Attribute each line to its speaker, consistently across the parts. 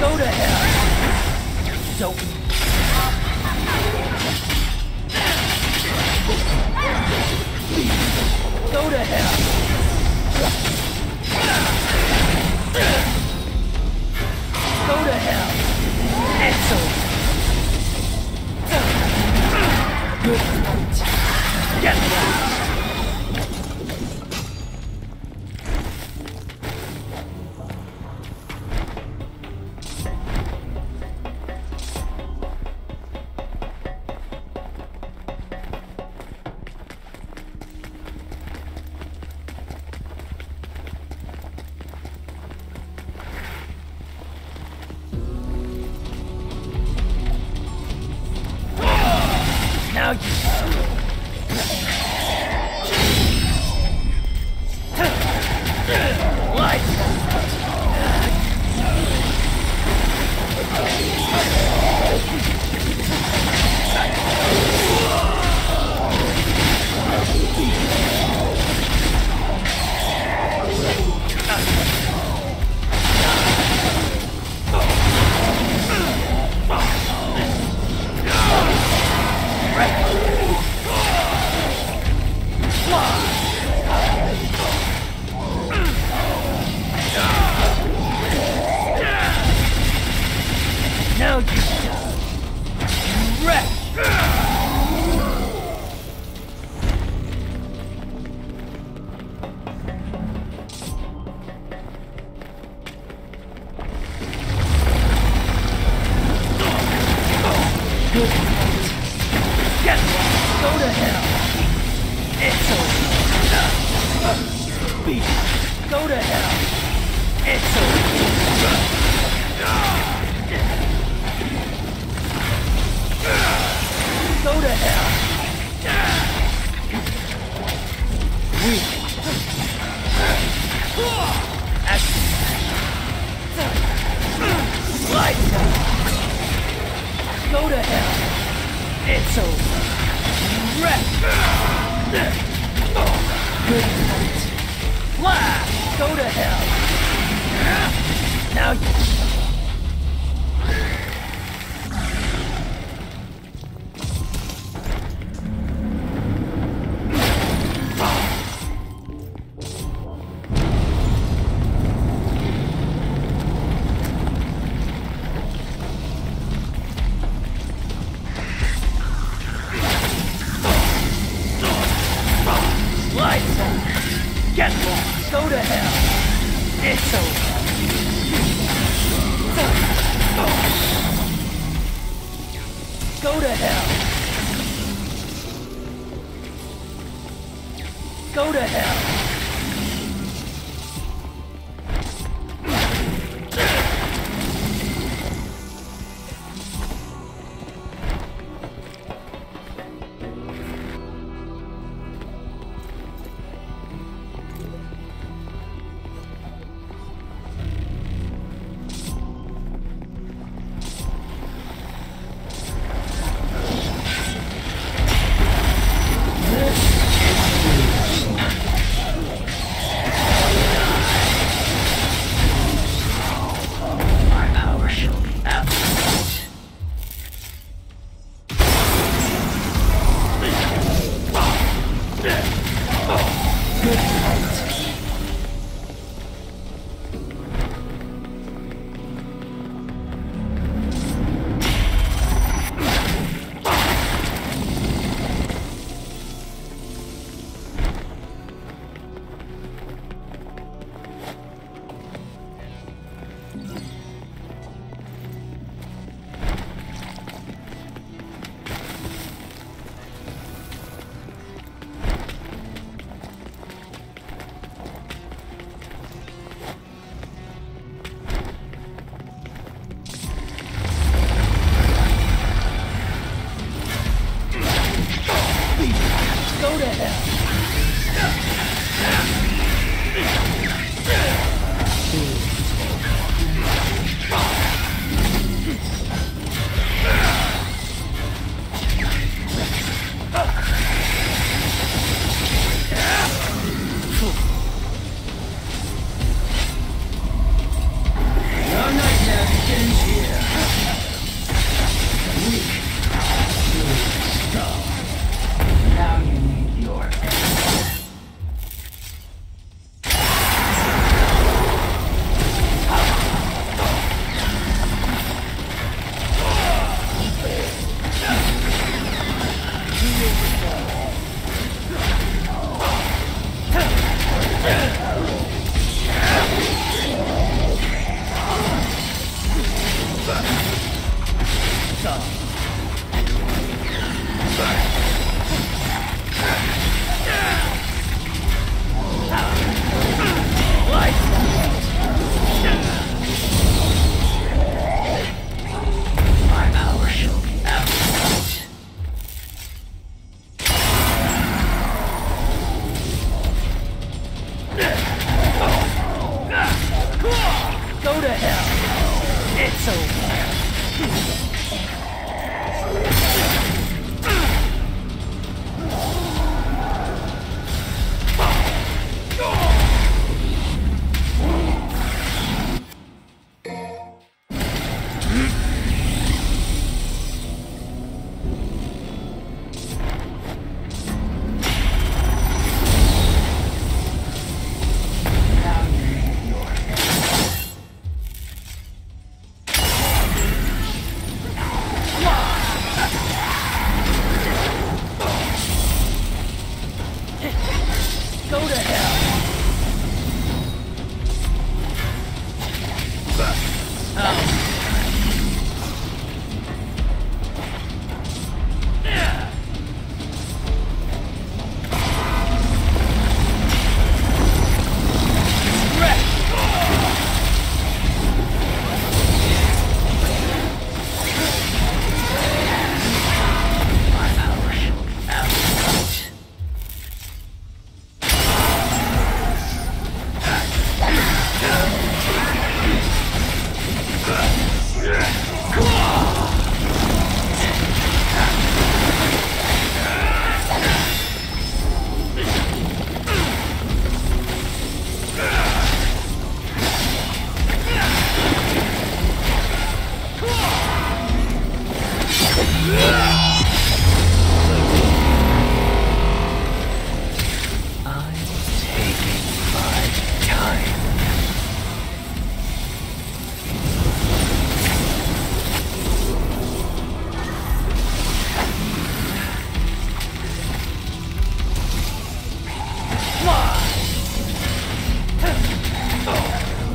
Speaker 1: go to hell. So. Go to hell. Go to hell. Excellent. Good point. Get that. Go to hell!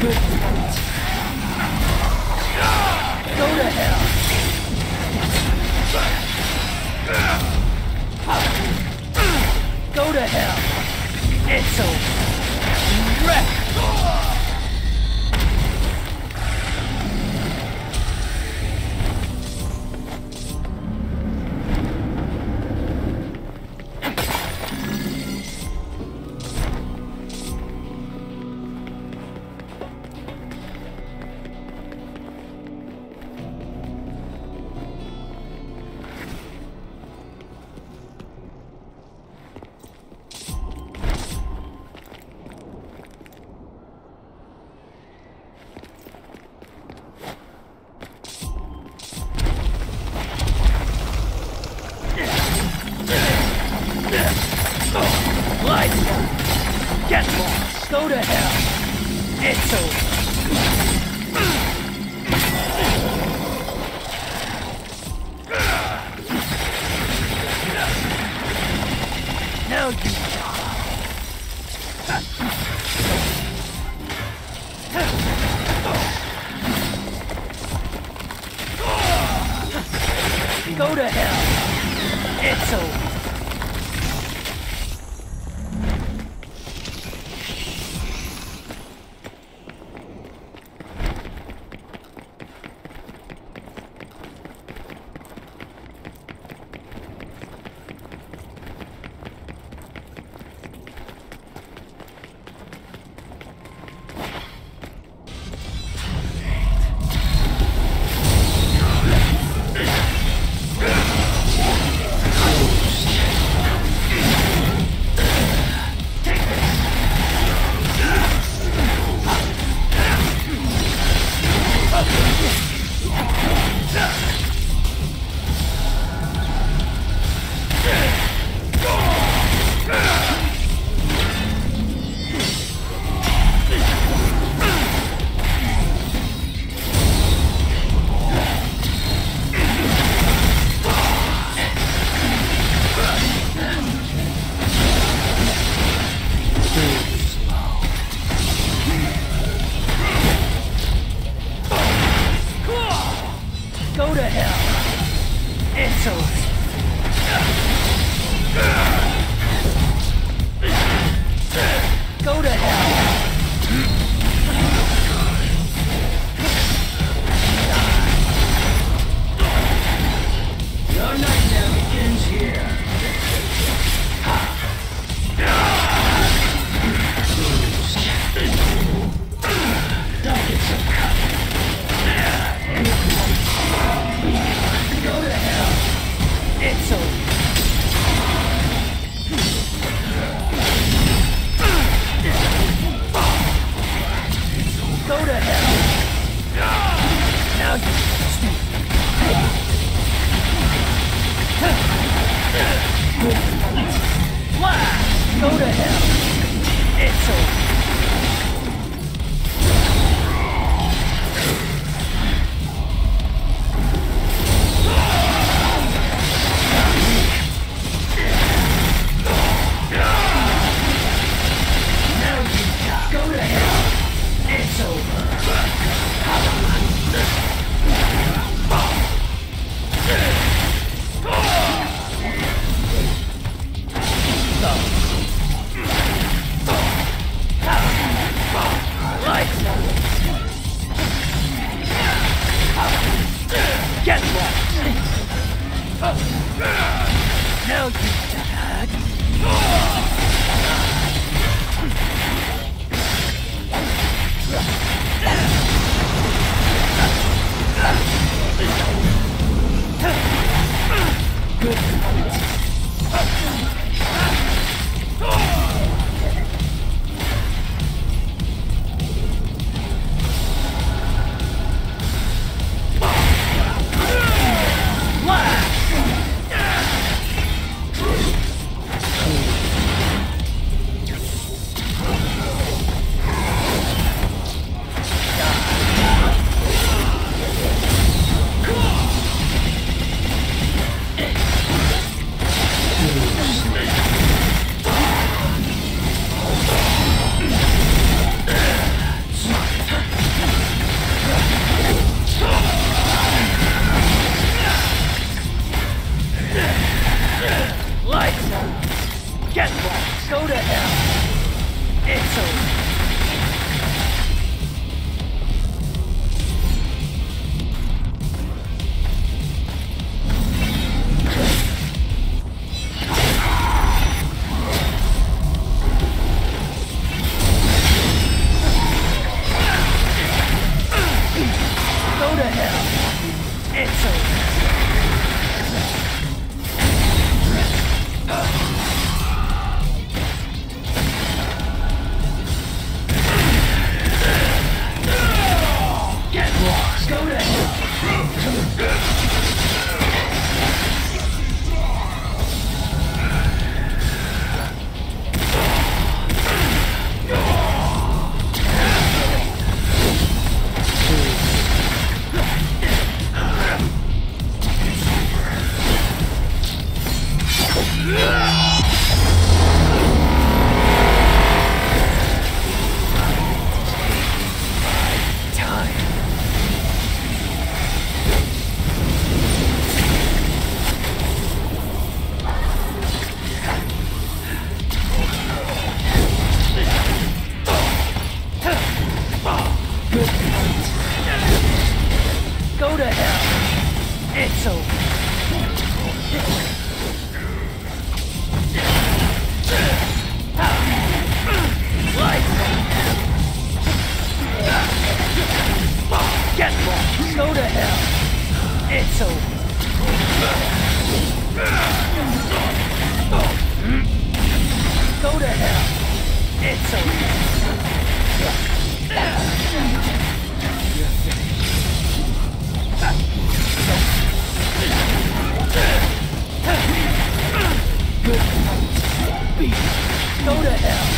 Speaker 1: good friends. Go to hell! Go to hell! It's over! It's okay. Go to hell.